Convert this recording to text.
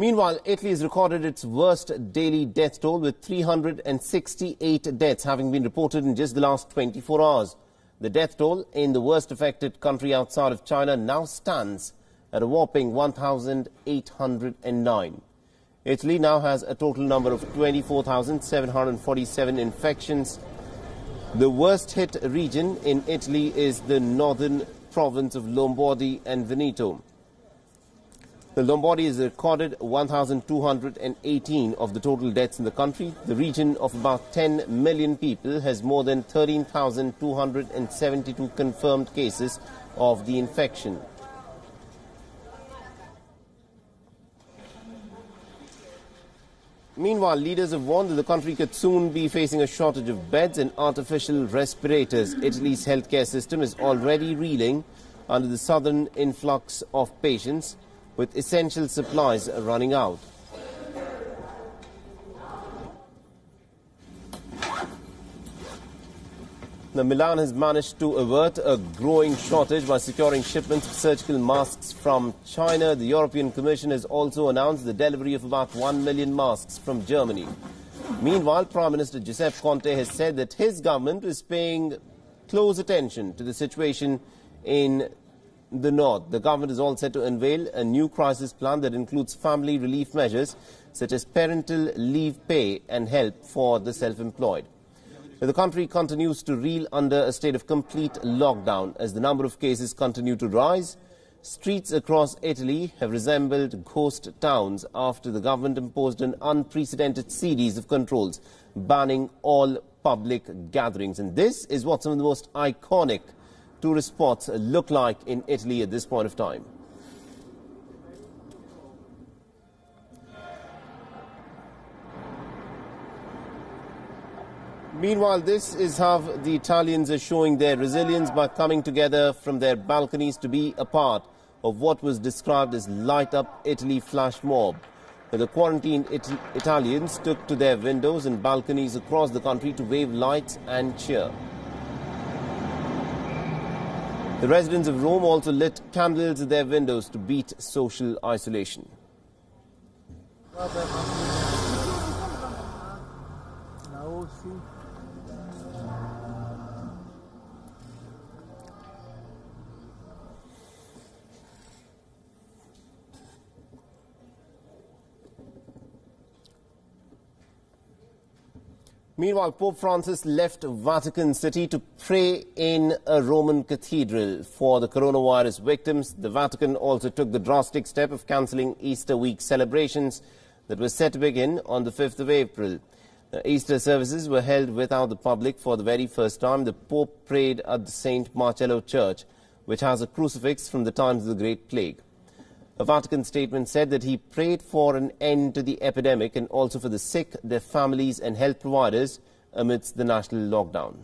Meanwhile, Italy has recorded its worst daily death toll with 368 deaths having been reported in just the last 24 hours. The death toll in the worst affected country outside of China now stands at a whopping 1,809. Italy now has a total number of 24,747 infections. The worst hit region in Italy is the northern province of Lombardy and Veneto. The Lombardy has recorded 1,218 of the total deaths in the country. The region of about 10 million people has more than 13,272 confirmed cases of the infection. Meanwhile, leaders have warned that the country could soon be facing a shortage of beds and artificial respirators. Italy's healthcare system is already reeling under the sudden influx of patients with essential supplies running out. Now, Milan has managed to avert a growing shortage by securing shipments of surgical masks from China. The European Commission has also announced the delivery of about 1 million masks from Germany. Meanwhile, Prime Minister Giuseppe Conte has said that his government is paying close attention to the situation in the north. The government is all set to unveil a new crisis plan that includes family relief measures such as parental leave pay and help for the self-employed. The country continues to reel under a state of complete lockdown as the number of cases continue to rise. Streets across Italy have resembled ghost towns after the government imposed an unprecedented series of controls banning all public gatherings. And this is what some of the most iconic tourist spots look like in Italy at this point of time. Meanwhile, this is how the Italians are showing their resilience by coming together from their balconies to be a part of what was described as Light Up Italy flash mob. The quarantined it Italians took to their windows and balconies across the country to wave lights and cheer. The residents of Rome also lit candles at their windows to beat social isolation. Meanwhile, Pope Francis left Vatican City to pray in a Roman cathedral for the coronavirus victims. The Vatican also took the drastic step of cancelling Easter week celebrations that were set to begin on the 5th of April. The Easter services were held without the public for the very first time. The Pope prayed at the St. Marcello Church, which has a crucifix from the times of the Great Plague. A Vatican statement said that he prayed for an end to the epidemic and also for the sick, their families and health providers amidst the national lockdown.